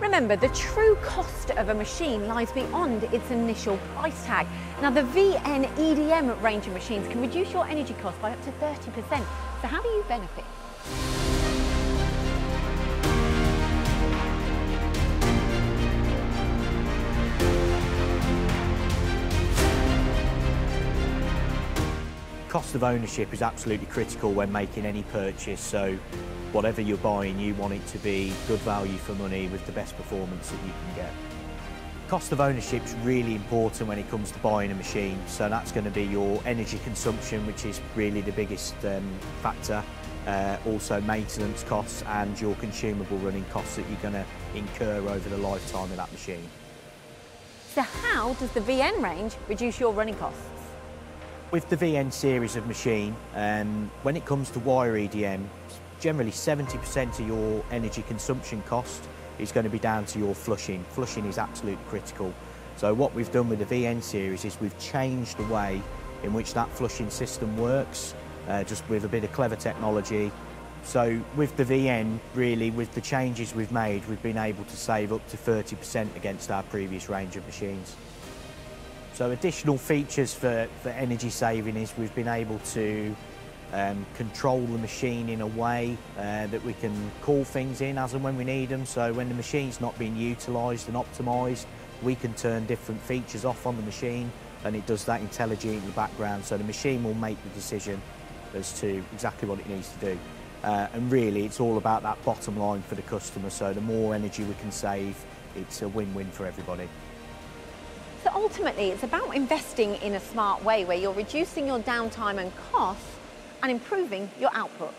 Remember, the true cost of a machine lies beyond its initial price tag. Now, the VN EDM range of machines can reduce your energy cost by up to 30%. So how do you benefit? Cost of ownership is absolutely critical when making any purchase. So whatever you're buying, you want it to be good value for money with the best performance that you can get. Cost of ownership is really important when it comes to buying a machine. So that's going to be your energy consumption, which is really the biggest um, factor. Uh, also maintenance costs and your consumable running costs that you're going to incur over the lifetime of that machine. So how does the VN range reduce your running costs? With the VN series of machine, um, when it comes to wire EDM, generally 70% of your energy consumption cost is going to be down to your flushing. Flushing is absolutely critical. So what we've done with the VN series is we've changed the way in which that flushing system works, uh, just with a bit of clever technology. So with the VN, really, with the changes we've made, we've been able to save up to 30% against our previous range of machines. So additional features for, for energy saving is we've been able to um, control the machine in a way uh, that we can call things in as and when we need them. So when the machine's not being utilised and optimised, we can turn different features off on the machine and it does that intelligently in the background. So the machine will make the decision as to exactly what it needs to do. Uh, and really, it's all about that bottom line for the customer. So the more energy we can save, it's a win-win for everybody. So ultimately, it's about investing in a smart way where you're reducing your downtime and costs and improving your output.